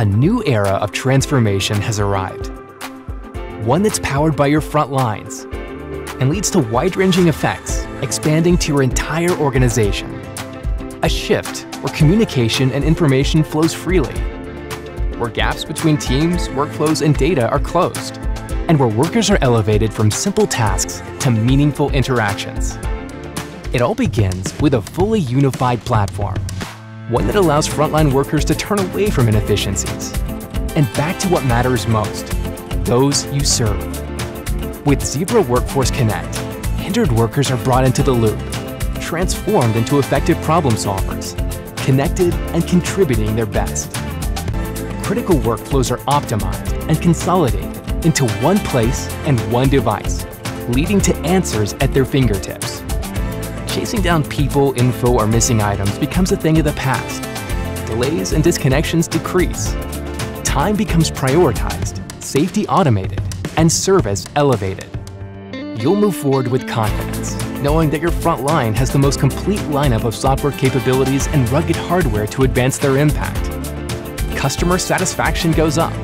A new era of transformation has arrived. One that's powered by your front lines and leads to wide-ranging effects, expanding to your entire organization. A shift where communication and information flows freely, where gaps between teams, workflows, and data are closed, and where workers are elevated from simple tasks to meaningful interactions. It all begins with a fully unified platform one that allows frontline workers to turn away from inefficiencies and back to what matters most, those you serve. With Zebra Workforce Connect, hindered workers are brought into the loop, transformed into effective problem solvers, connected and contributing their best. Critical workflows are optimized and consolidated into one place and one device, leading to answers at their fingertips chasing down people, info, or missing items becomes a thing of the past. Delays and disconnections decrease. Time becomes prioritized, safety automated, and service elevated. You'll move forward with confidence, knowing that your front line has the most complete lineup of software capabilities and rugged hardware to advance their impact. Customer satisfaction goes up,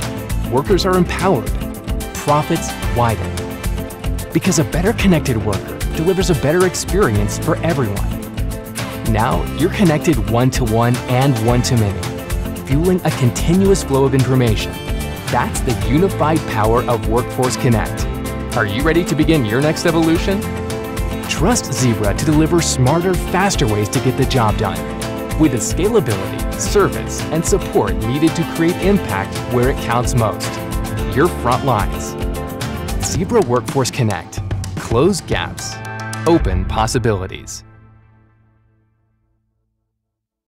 workers are empowered, profits widen. Because a better connected worker delivers a better experience for everyone. Now, you're connected one-to-one -one and one-to-many, fueling a continuous flow of information. That's the unified power of Workforce Connect. Are you ready to begin your next evolution? Trust Zebra to deliver smarter, faster ways to get the job done, with the scalability, service, and support needed to create impact where it counts most. Your front lines. Zebra Workforce Connect. Close gaps open possibilities.